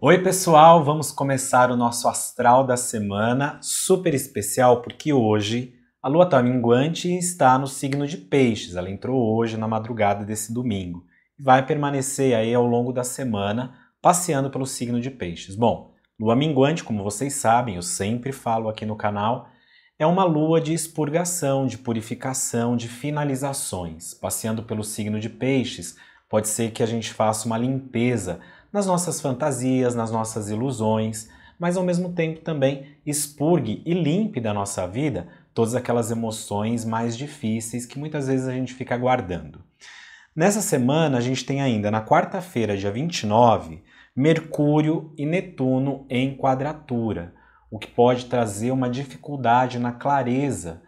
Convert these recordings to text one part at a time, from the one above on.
Oi, pessoal, vamos começar o nosso astral da semana, super especial porque hoje a lua está minguante e está no signo de Peixes. Ela entrou hoje na madrugada desse domingo e vai permanecer aí ao longo da semana passeando pelo signo de Peixes. Bom, lua minguante, como vocês sabem, eu sempre falo aqui no canal, é uma lua de expurgação, de purificação, de finalizações. Passeando pelo signo de Peixes, pode ser que a gente faça uma limpeza nas nossas fantasias, nas nossas ilusões, mas ao mesmo tempo também expurgue e limpe da nossa vida todas aquelas emoções mais difíceis que muitas vezes a gente fica guardando. Nessa semana, a gente tem ainda na quarta-feira, dia 29, Mercúrio e Netuno em quadratura, o que pode trazer uma dificuldade na clareza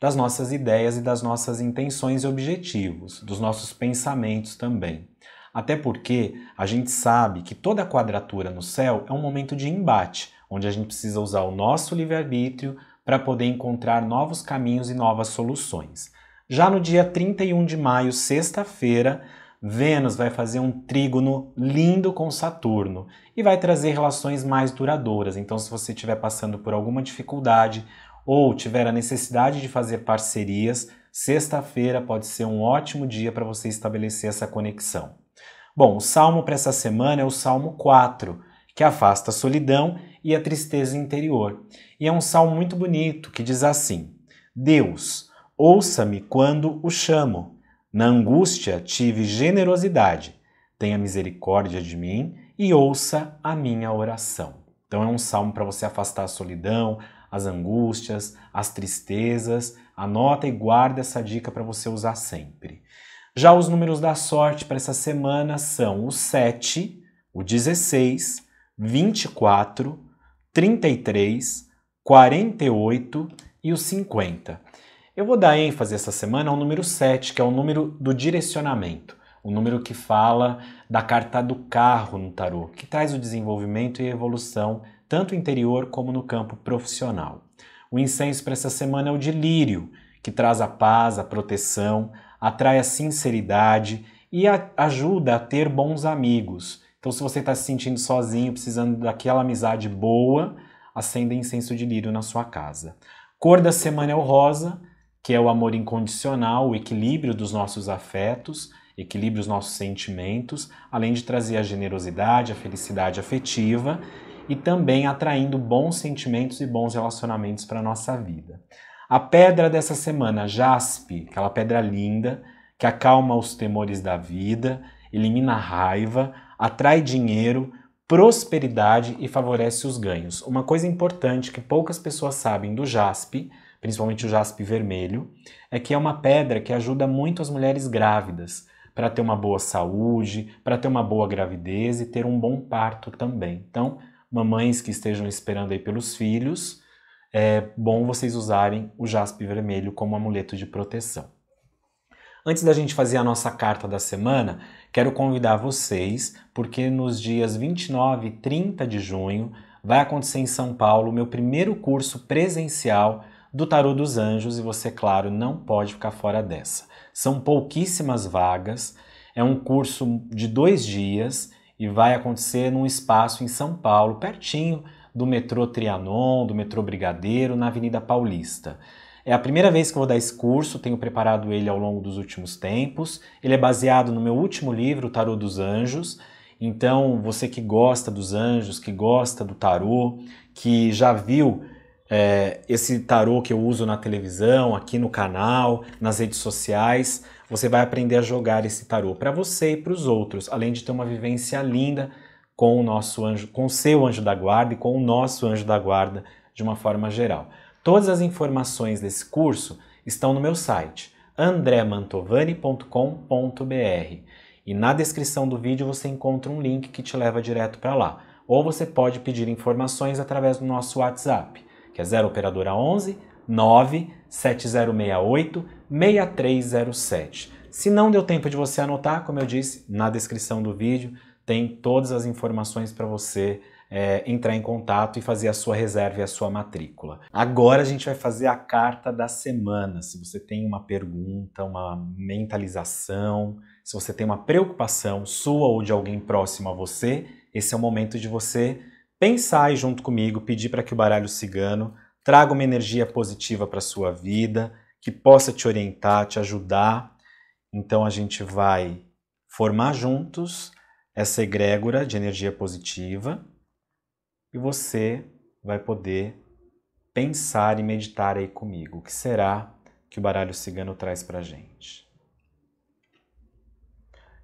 das nossas ideias e das nossas intenções e objetivos, dos nossos pensamentos também. Até porque a gente sabe que toda quadratura no céu é um momento de embate, onde a gente precisa usar o nosso livre-arbítrio para poder encontrar novos caminhos e novas soluções. Já no dia 31 de maio, sexta-feira, Vênus vai fazer um trígono lindo com Saturno e vai trazer relações mais duradouras. Então, se você estiver passando por alguma dificuldade ou tiver a necessidade de fazer parcerias, sexta-feira pode ser um ótimo dia para você estabelecer essa conexão. Bom, o salmo para essa semana é o Salmo 4, que afasta a solidão e a tristeza interior. E é um salmo muito bonito que diz assim: Deus, ouça-me quando o chamo. Na angústia tive generosidade. Tenha misericórdia de mim e ouça a minha oração. Então é um salmo para você afastar a solidão, as angústias, as tristezas. Anota e guarda essa dica para você usar sempre. Já os números da sorte para essa semana são o 7, o 16, 24, 33, 48 e o 50. Eu vou dar ênfase essa semana ao número 7, que é o número do direcionamento, o número que fala da carta do carro no tarô, que traz o desenvolvimento e evolução tanto interior como no campo profissional. O incenso para essa semana é o de lírio, que traz a paz, a proteção, atrai a sinceridade e a ajuda a ter bons amigos. Então, se você está se sentindo sozinho, precisando daquela amizade boa, acenda incenso de lírio na sua casa. Cor da semana é o rosa, que é o amor incondicional, o equilíbrio dos nossos afetos, equilíbrio os nossos sentimentos, além de trazer a generosidade, a felicidade afetiva e também atraindo bons sentimentos e bons relacionamentos para a nossa vida. A pedra dessa semana, jaspe, aquela pedra linda que acalma os temores da vida, elimina a raiva, atrai dinheiro, prosperidade e favorece os ganhos. Uma coisa importante que poucas pessoas sabem do jaspe, principalmente o jaspe vermelho, é que é uma pedra que ajuda muito as mulheres grávidas para ter uma boa saúde, para ter uma boa gravidez e ter um bom parto também. Então, mamães que estejam esperando aí pelos filhos, é bom vocês usarem o jaspe vermelho como amuleto de proteção. Antes da gente fazer a nossa carta da semana, quero convidar vocês, porque nos dias 29 e 30 de junho vai acontecer em São Paulo o meu primeiro curso presencial do Tarô dos Anjos e você, claro, não pode ficar fora dessa. São pouquíssimas vagas, é um curso de dois dias e vai acontecer num espaço em São Paulo, pertinho do metrô Trianon, do metrô Brigadeiro, na Avenida Paulista. É a primeira vez que eu vou dar esse curso, tenho preparado ele ao longo dos últimos tempos. Ele é baseado no meu último livro, O Tarô dos Anjos. Então, você que gosta dos anjos, que gosta do tarô, que já viu é, esse tarô que eu uso na televisão, aqui no canal, nas redes sociais, você vai aprender a jogar esse tarô para você e para os outros, além de ter uma vivência linda com o nosso anjo, com o seu anjo da guarda e com o nosso anjo da guarda de uma forma geral. Todas as informações desse curso estão no meu site andremantovani.com.br e na descrição do vídeo você encontra um link que te leva direto para lá. Ou você pode pedir informações através do nosso WhatsApp, que é 0 operadora 11 97068 6307. Se não deu tempo de você anotar, como eu disse, na descrição do vídeo tem todas as informações para você é, entrar em contato e fazer a sua reserva e a sua matrícula. Agora a gente vai fazer a carta da semana. Se você tem uma pergunta, uma mentalização, se você tem uma preocupação sua ou de alguém próximo a você, esse é o momento de você pensar aí junto comigo, pedir para que o baralho cigano traga uma energia positiva para a sua vida, que possa te orientar, te ajudar. Então a gente vai formar juntos essa egrégora de energia positiva e você vai poder pensar e meditar aí comigo. O que será que o baralho cigano traz para gente?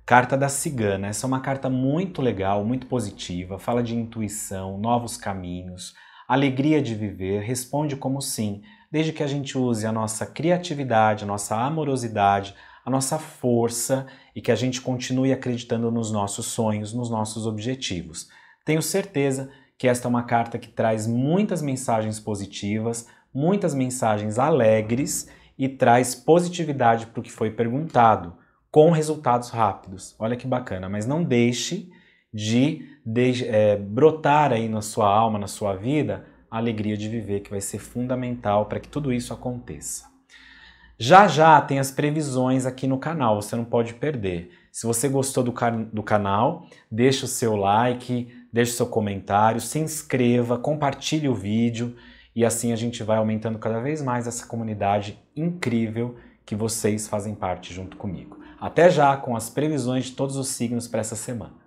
Carta da Cigana. Essa é uma carta muito legal, muito positiva, fala de intuição, novos caminhos, alegria de viver, responde como sim, desde que a gente use a nossa criatividade, a nossa amorosidade, a nossa força e que a gente continue acreditando nos nossos sonhos, nos nossos objetivos. Tenho certeza que esta é uma carta que traz muitas mensagens positivas, muitas mensagens alegres e traz positividade para o que foi perguntado com resultados rápidos. Olha que bacana, mas não deixe de, de é, brotar aí na sua alma, na sua vida, a alegria de viver, que vai ser fundamental para que tudo isso aconteça. Já já tem as previsões aqui no canal, você não pode perder. Se você gostou do, can do canal, deixa o seu like, deixa o seu comentário, se inscreva, compartilhe o vídeo e assim a gente vai aumentando cada vez mais essa comunidade incrível que vocês fazem parte junto comigo. Até já com as previsões de todos os signos para essa semana.